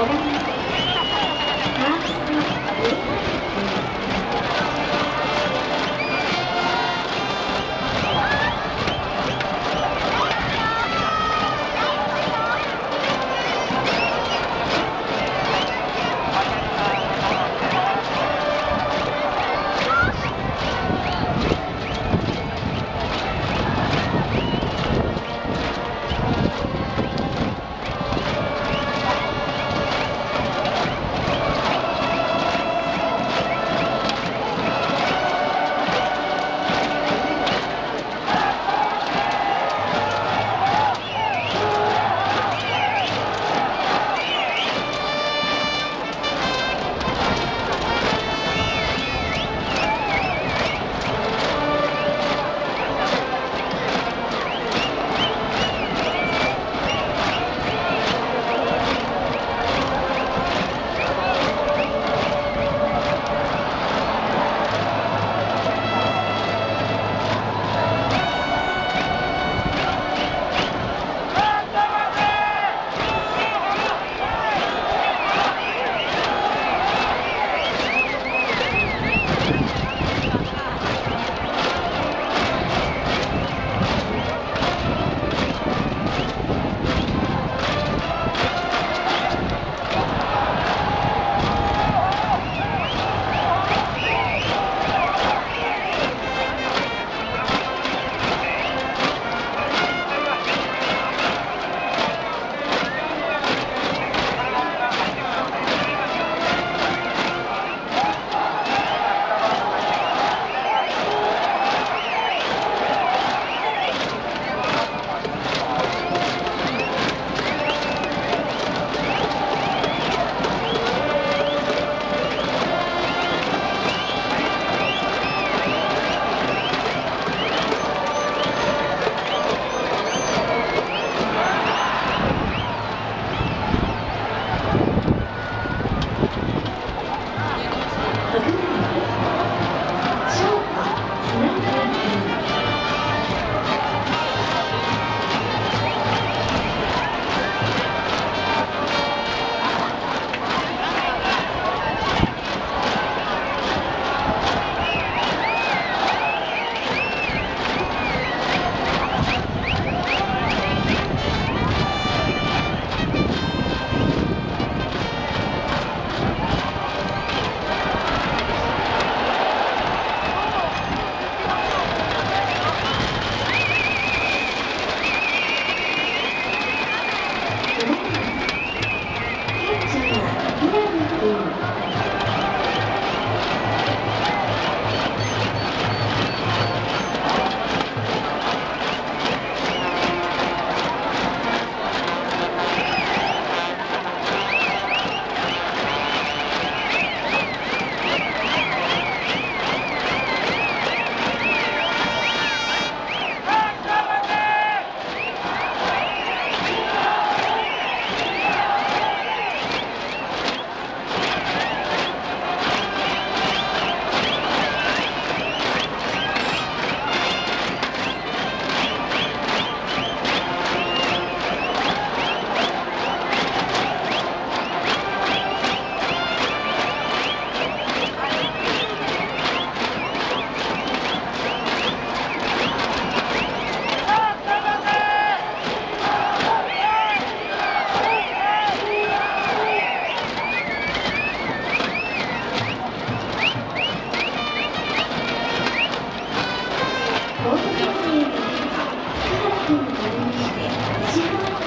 Thank.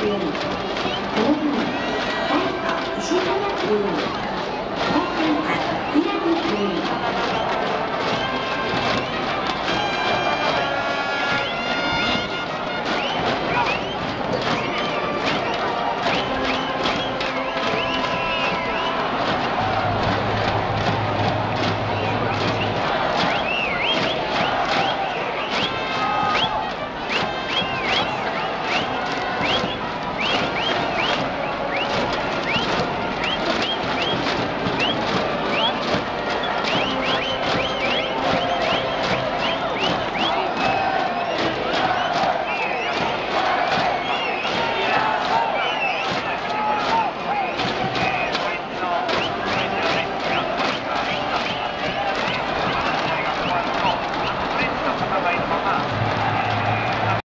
り